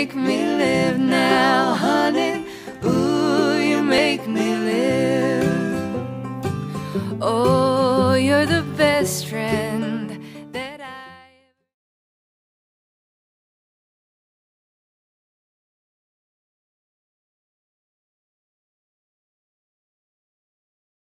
make me live now, honey. Ooh, you make me live. Oh, you're the best friend